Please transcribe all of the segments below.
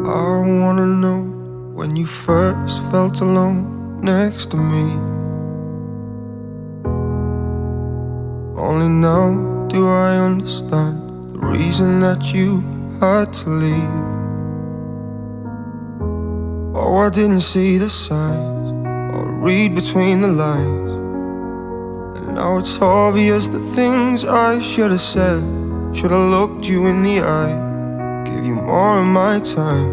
I wanna know when you first felt alone next to me. Only now do I understand the reason that you had to leave. Oh, I didn't see the signs or read between the lines. And now it's obvious the things I should have said, should have looked you in the eye give you more of my time.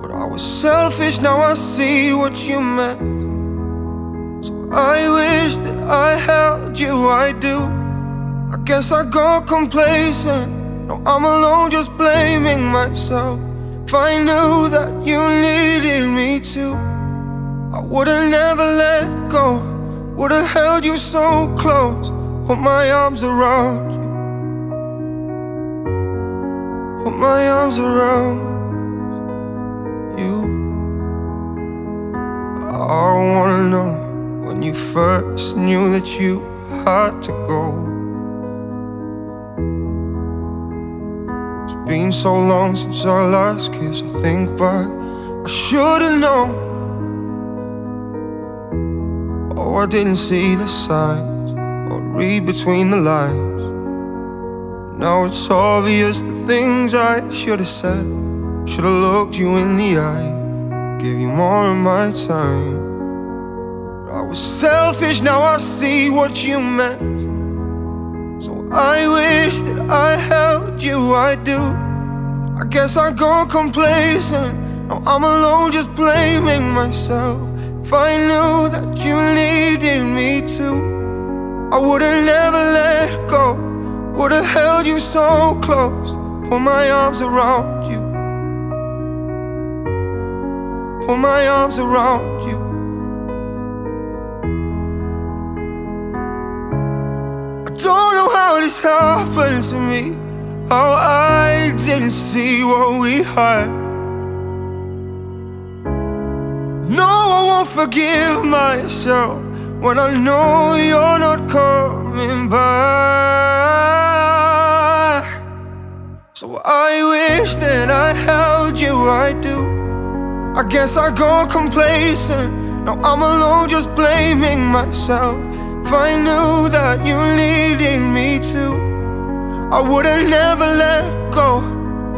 But I was selfish, now I see what you meant. So I wish that I held you, I do. I guess I got complacent. Now I'm alone, just blaming myself. If I knew that you needed me too, I would've never let go. Would've held you so close, put my arms around you. Put my arms around you. I wanna know when you first knew that you had to go. It's been so long since our last kiss. I think back, I should've known. Oh, I didn't see the signs Or read between the lines now it's obvious the things I should have said. Should have looked you in the eye Give you more of my time. But I was selfish, now I see what you meant. So I wish that I held you, I do. I guess I got complacent. Now I'm alone just blaming myself. If I knew that you needed me too I would've never let go Would've held you so close Put my arms around you. Put my arms around you. I don't know how this happened to me How I didn't see what we had. No, I won't forgive myself When I know you're not coming back. So I wish that I held you, I do. I guess I got complacent. Now I'm alone just blaming myself. If I knew that you needed me too I would've never let go.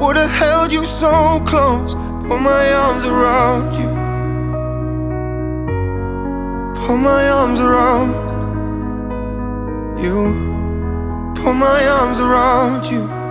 Would've held you so close. Put my arms around you Put my arms around you. Put my arms around you